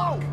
Whoa,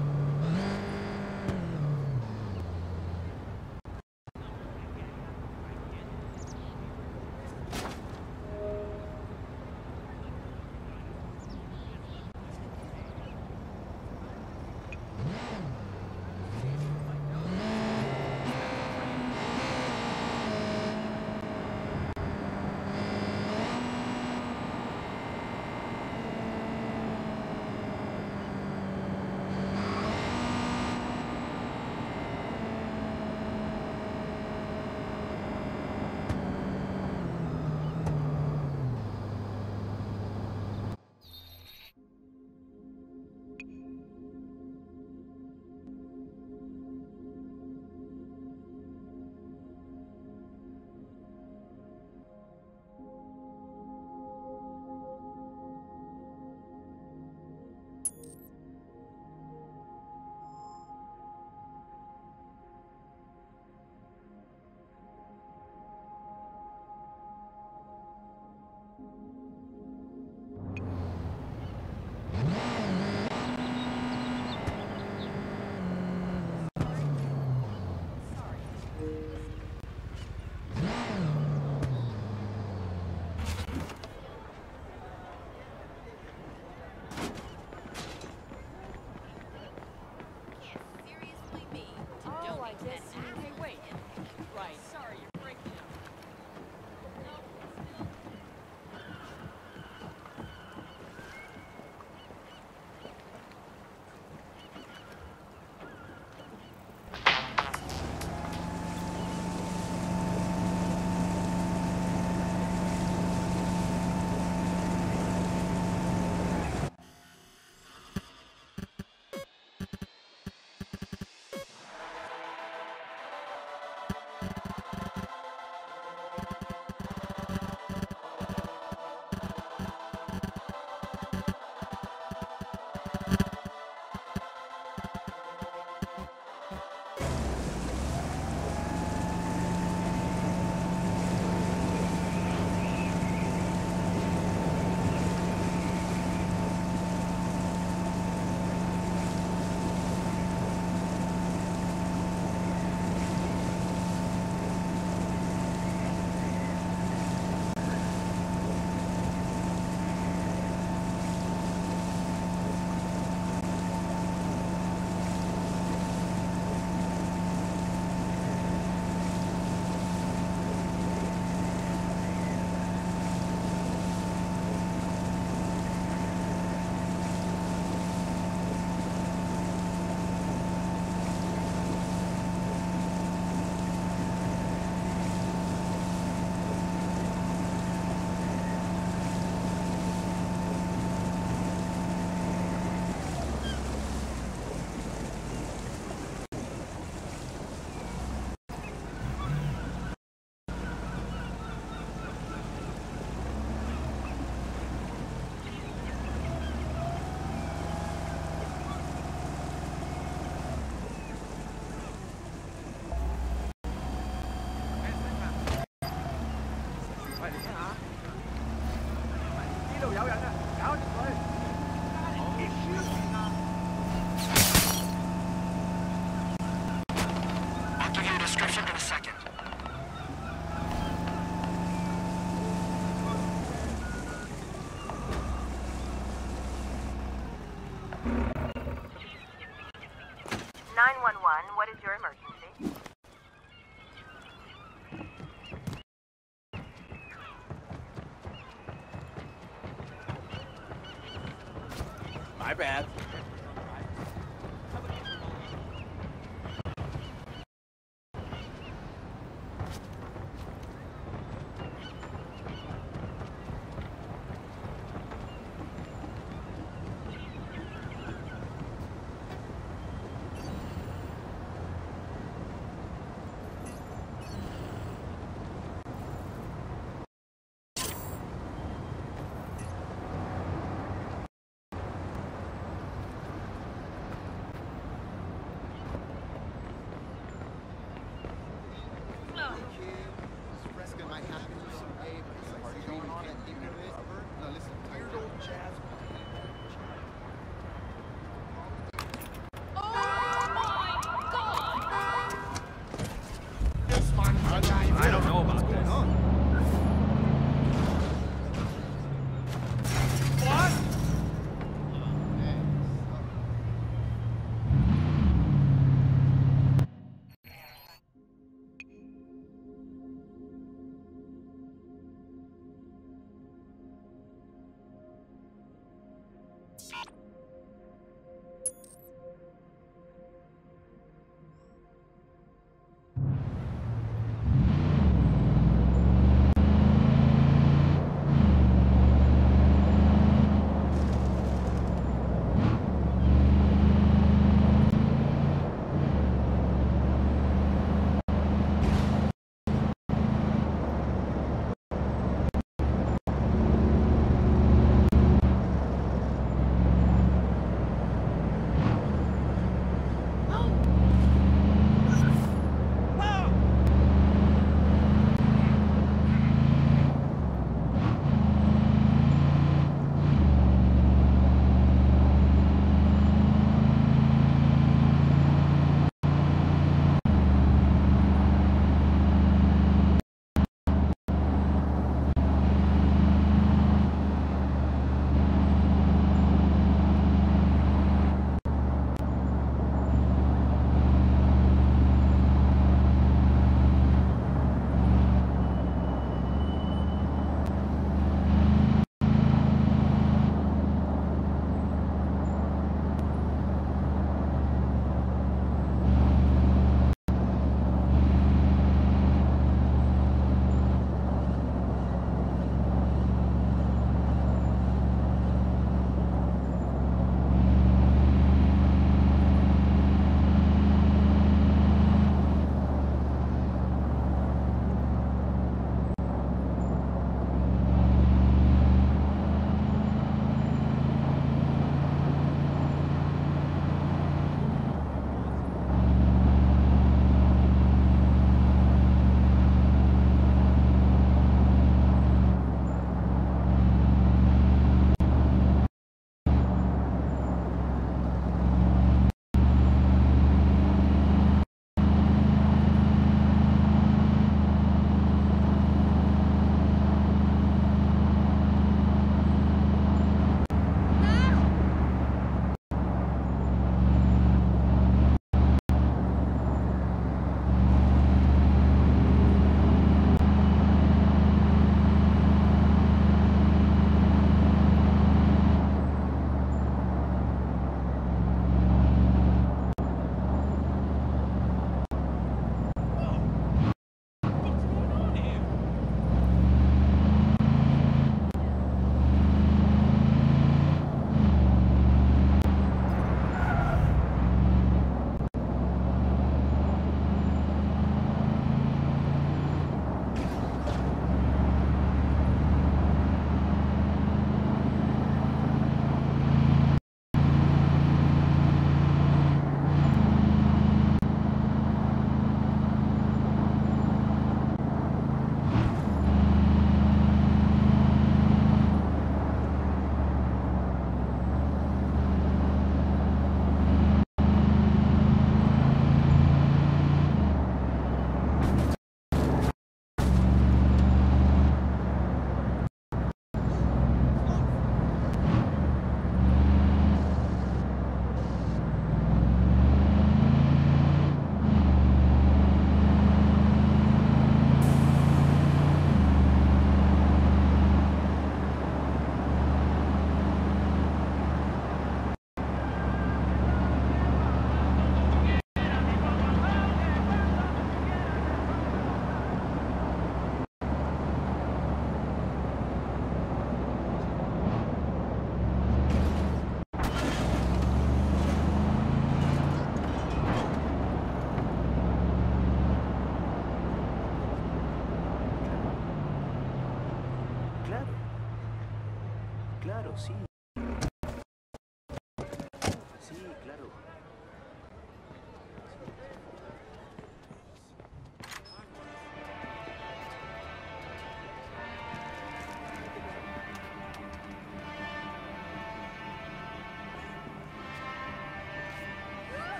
claro, sí.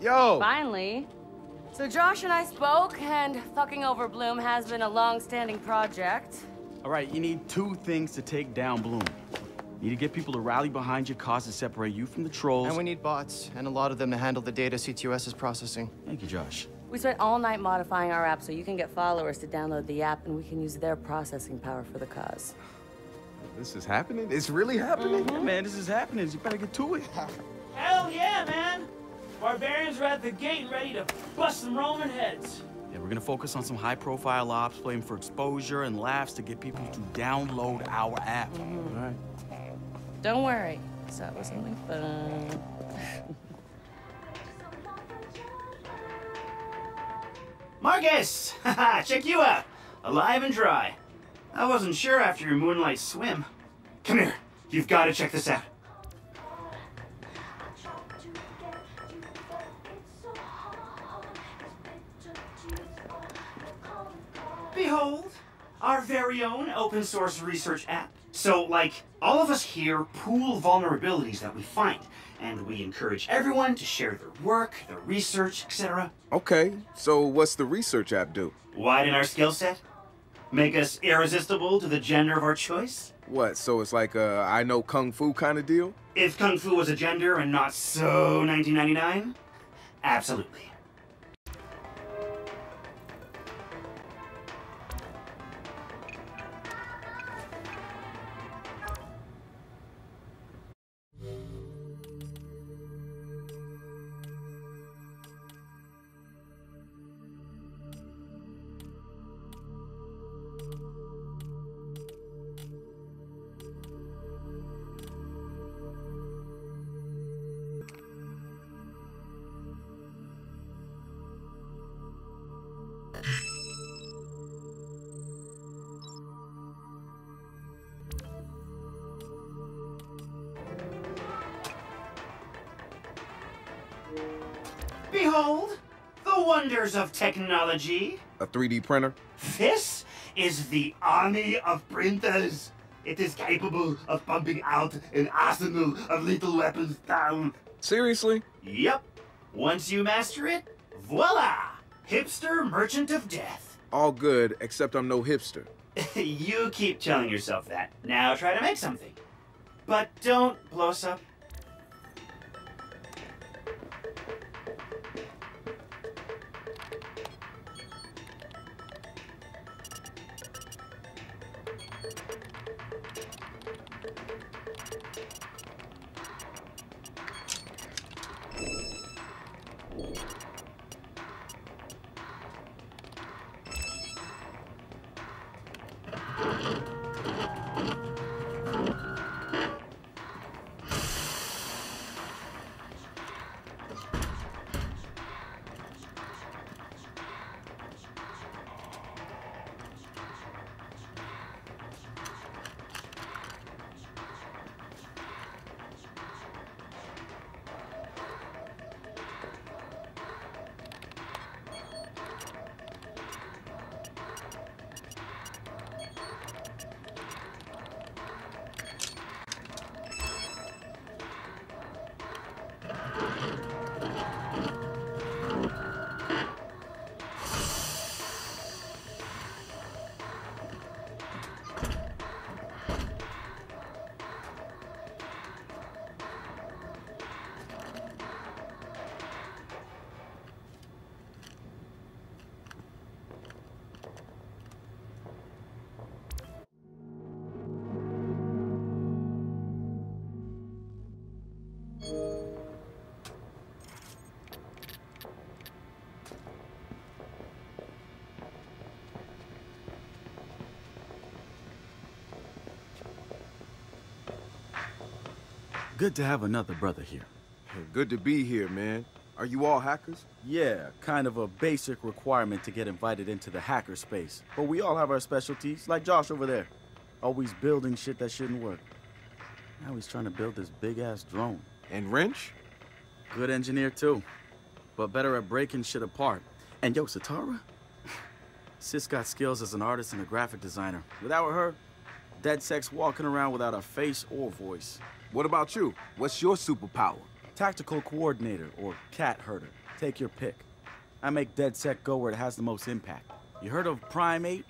Yo! Finally. So Josh and I spoke, and fucking over Blume has been a long-standing project. All right, you need two things to take down Blume. You need to get people to rally behind your cause to separate you from the trolls. And we need bots, and a lot of them to handle the data CTOS is processing. Thank you, Josh. We spent all night modifying our app so you can get followers to download the app, and we can use their processing power for the cause. This is happening? It's really happening? Yeah, man, this is happening. You better get to it. Hell yeah, man! Barbarians are at the gate and ready to bust some Roman heads. Yeah, we're gonna focus on some high-profile ops, playing for exposure and laughs to get people to download our app. All right. Don't worry, so it was only fun. Marcus! Haha, check you out. Alive and dry. I wasn't sure after your moonlight swim. Come here. You've got to check this out. Our very own open source research app. So, like, all of us here pool vulnerabilities that we find, and we encourage everyone to share their work, their research, etc. Okay, so what's the research app do? Widen our skill set? Make us irresistible to the gender of our choice? What, so it's like a I know Kung Fu kind of deal? If Kung Fu was a gender and not so 1999? Absolutely. Behold, the wonders of technology. A 3D printer? This is the army of printers. It is capable of pumping out an arsenal of lethal weapons down. Seriously? Yep. Once you master it, voila! Hipster merchant of death. All good, except I'm no hipster. you keep telling yourself that. Now try to make something. But don't blow us up. Good to have another brother here. Good to be here, man. Are you all hackers? Yeah, kind of a basic requirement to get invited into the hacker space. But we all have our specialties, like Josh over there. Always building shit that shouldn't work. Now he's trying to build this big-ass drone. And Wrench? Good engineer, too. But better at breaking shit apart. And yo, Sitara? Sis got skills as an artist and a graphic designer. Without her, DedSec walking around without a face or voice. What about you? What's your superpower? Tactical coordinator or cat herder. Take your pick. I make DedSec go where it has the most impact. You heard of Prime Eight?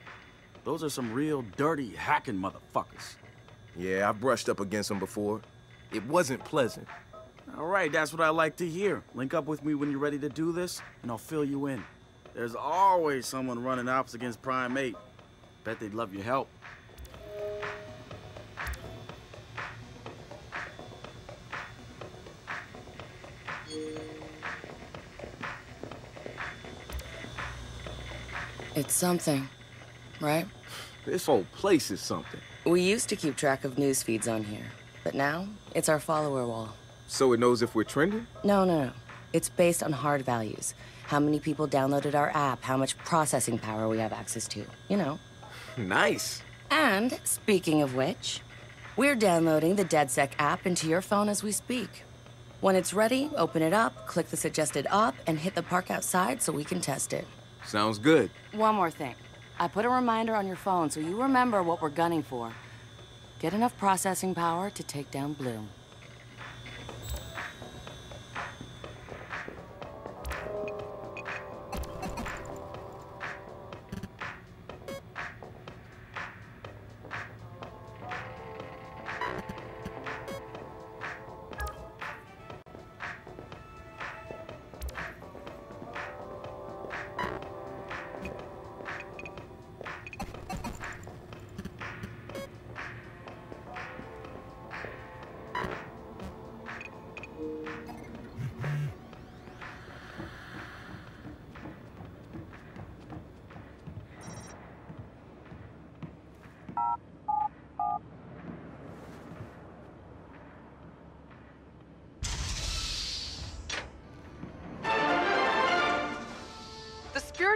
Those are some real dirty hacking motherfuckers. Yeah, I brushed up against them before. It wasn't pleasant. All right, that's what I like to hear. Link up with me when you're ready to do this, and I'll fill you in. There's always someone running ops against Prime Eight. Bet they'd love your help. It's something, right? This whole place is something. We used to keep track of news feeds on here, but now it's our follower wall. So it knows if we're trending? No, no, no. It's based on hard values. How many people downloaded our app, how much processing power we have access to, you know. Nice. And speaking of which, we're downloading the DedSec app into your phone as we speak. When it's ready, open it up, click the suggested op, and hit the park outside so we can test it. Sounds good. One more thing. I put a reminder on your phone so you remember what we're gunning for. Get enough processing power to take down Blume.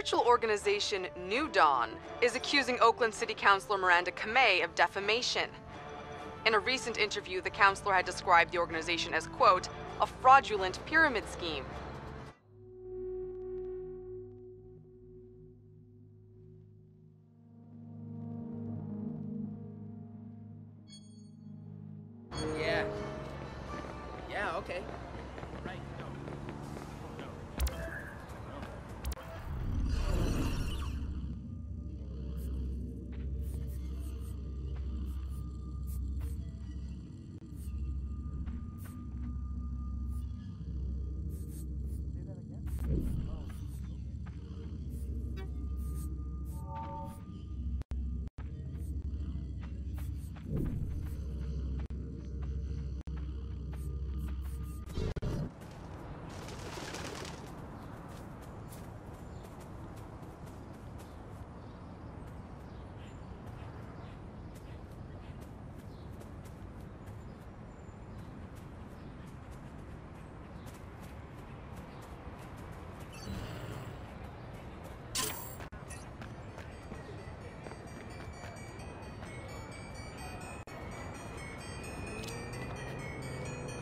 Spiritual organization New Dawn is accusing Oakland City Councilor Miranda Kamei of defamation. In a recent interview, the councilor had described the organization as, quote, a fraudulent pyramid scheme.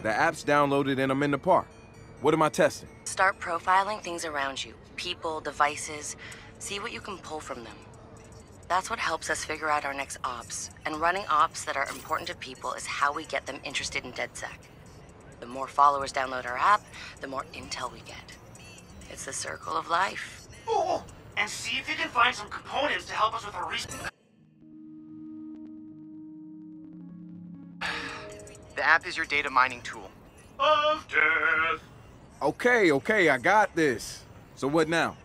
The app's downloaded and I'm in the park. What am I testing? Start profiling things around you people, devices. See what you can pull from them. That's what helps us figure out our next ops. And running ops that are important to people is how we get them interested in DedSec. The more followers download our app, the more intel we get. It's the circle of life. Oh, and see if you can find some components to help us with our research. The app is your data mining tool. Of death. Okay, okay, I got this. So what now?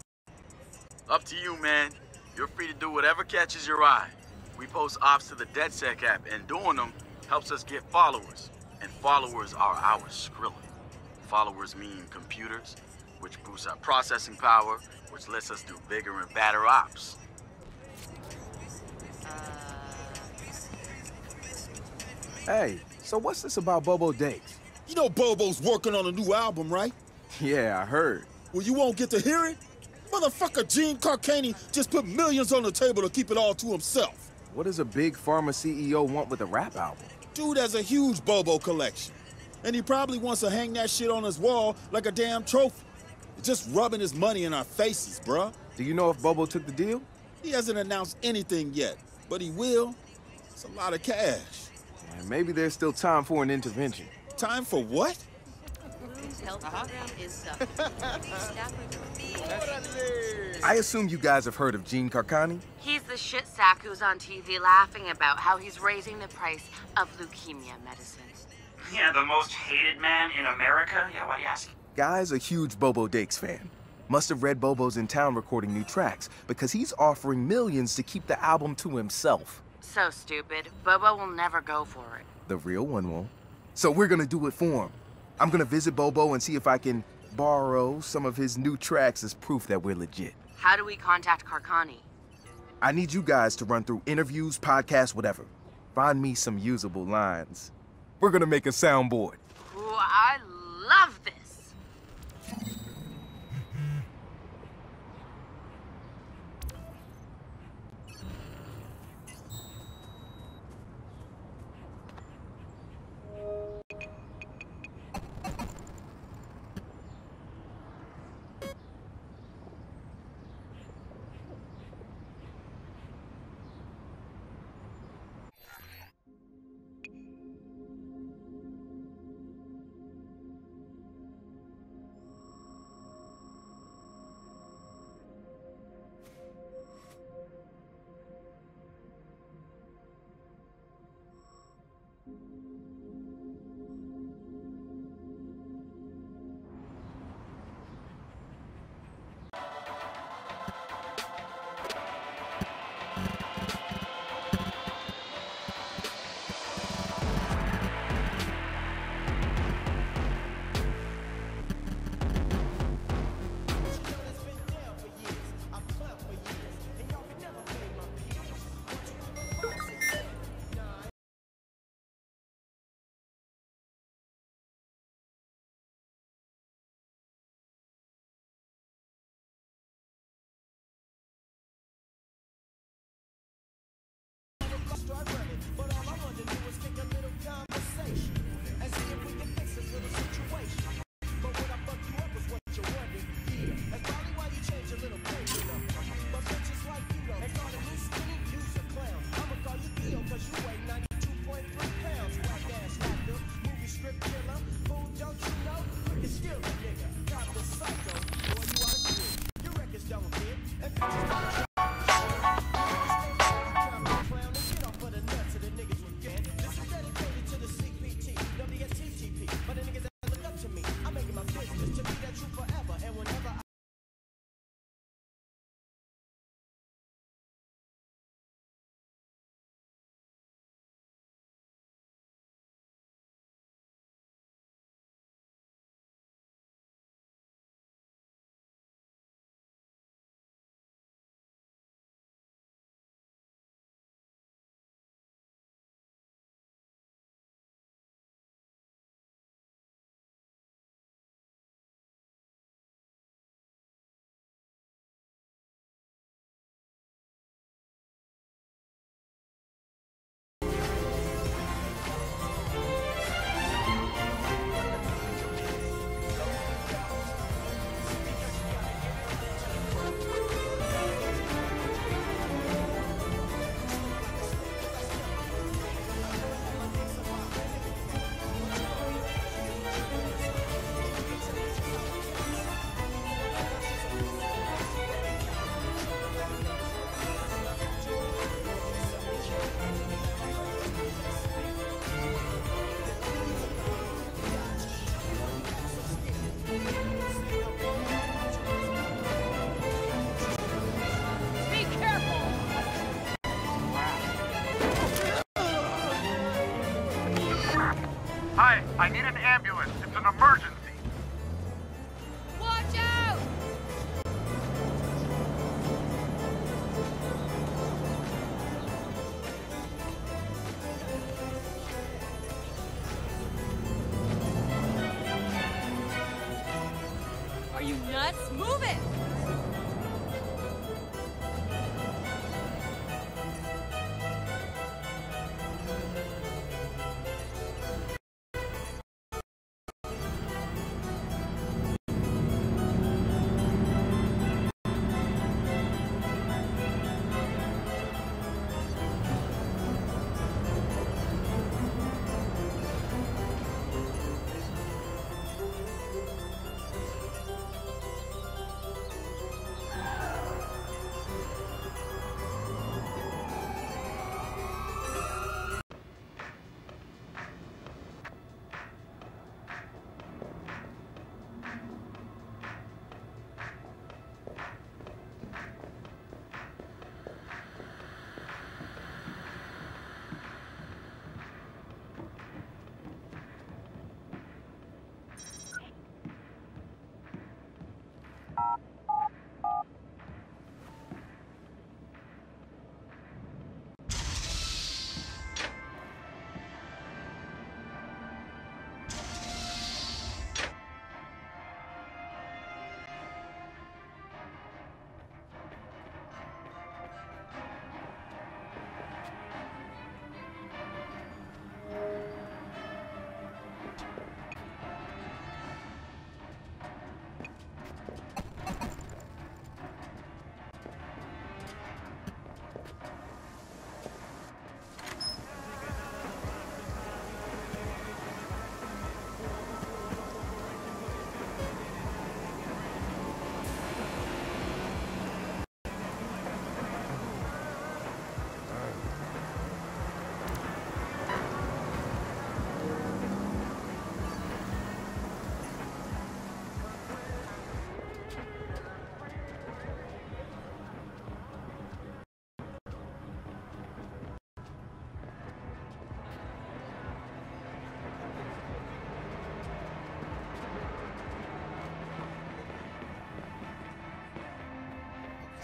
Up to you, man. You're free to do whatever catches your eye. We post ops to the DedSec app, and doing them helps us get followers. And followers are our Skrilla. Followers mean computers, which boosts our processing power, which lets us do bigger and badder ops. Hey, so what's this about Bobo Dakes? You know Bobo's working on a new album, right? Yeah, I heard. Well, you won't get to hear it? Motherfucker Gene Carcani just put millions on the table to keep it all to himself. What does a big pharma CEO want with a rap album? Dude has a huge Bobo collection. And he probably wants to hang that shit on his wall like a damn trophy. Just rubbing his money in our faces, bruh. Do you know if Bobo took the deal? He hasn't announced anything yet, but he will. It's a lot of cash. And maybe there's still time for an intervention. Time for what? Whose health uh-huh. program is uh, suffering. Staff are I assume you guys have heard of Gene Carcani? He's the shit sack who's on TV laughing about how he's raising the price of leukemia medicine. Yeah, the most hated man in America? Yeah, why do you ask? Guy's a huge Bobo Dakes fan. Must have read Bobo's in town recording new tracks because he's offering millions to keep the album to himself. So stupid. Bobo will never go for it. The real one won't. So we're gonna do it for him. I'm gonna visit Bobo and see if I can borrow some of his new tracks as proof that we're legit. How do we contact Karkani? I need you guys to run through interviews, podcasts, whatever. Find me some usable lines. We're gonna make a soundboard.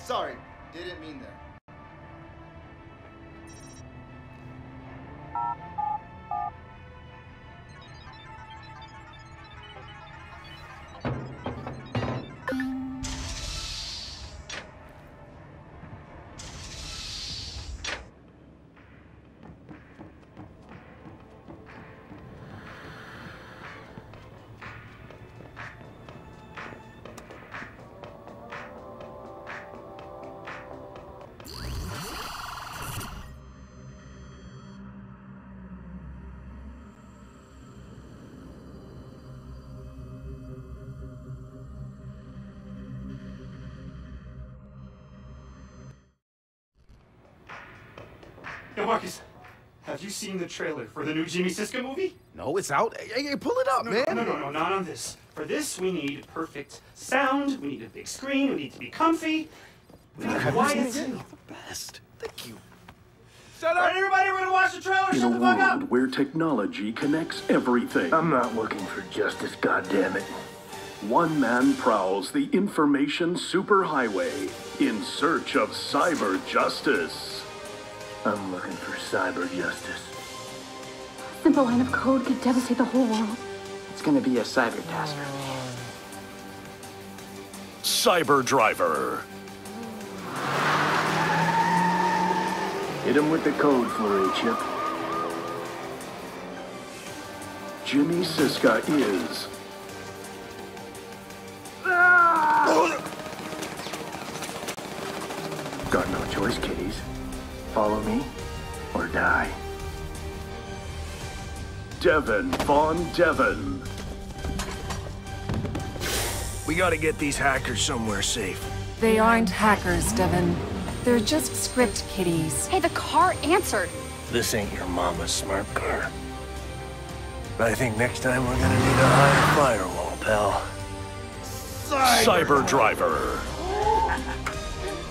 Sorry, didn't mean that. Marcus, have you seen the trailer for the new Jimmy Siska movie? No, it's out. Hey, hey, pull it up, no, man. No, no, no, not on this. For this, we need perfect sound. We need a big screen. We need to be comfy. We need quiet. the best. Thank you. Shut up! All right, everybody, we're gonna watch the trailer. In Shut a the fuck up. world where technology connects everything. I'm not looking for justice, goddammit. One man prowls the information superhighway in search of cyber justice. I'm looking for cyber justice. Simple line of code could devastate the whole world. It's gonna be a cyber tasker. Cyber Driver. Hit him with the code for it, Chip. Jimmy Siska is ah! Got no choice, kiddies. Follow me or die. Devin Von Devin. We gotta get these hackers somewhere safe. They aren't hackers, Devin. They're just script kiddies. Hey, the car answered. This ain't your mama's smart car. But I think next time we're gonna need a higher firewall, pal. Cyber Driver.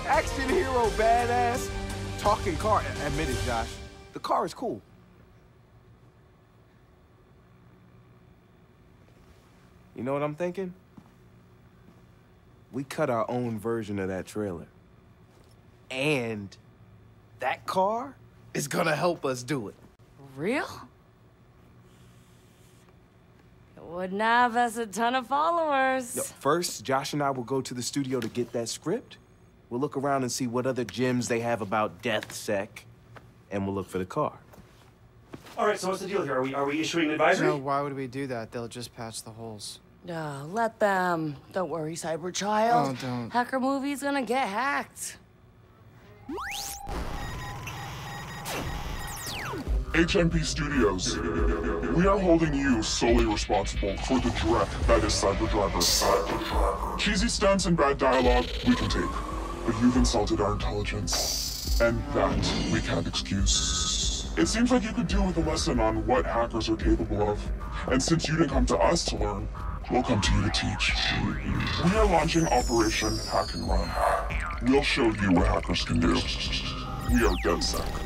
Action hero, badass. Talking car. Admit it, Josh. The car is cool. You know what I'm thinking? We cut our own version of that trailer. And that car is gonna help us do it. Real? Wouldn't have us a ton of followers. Yo, first, Josh and I will go to the studio to get that script. We'll look around and see what other gems they have about DedSec, and we'll look for the car. All right, so what's the deal here? Are we are we issuing an advisory? No, why would we do that? They'll just patch the holes. No, let them. Don't worry, Cyber Child. Oh, don't. Hacker Movie's gonna get hacked. HMP Studios. We are holding you solely responsible for the dreck that is Cyber Driver. Cheesy stunts and bad dialogue, we can take. But you've insulted our intelligence. And that we can't excuse. It seems like you could do with a lesson on what hackers are capable of. And since you didn't come to us to learn, we'll come to you to teach. We are launching Operation Hack and Run. We'll show you what hackers can do. We are DedSec.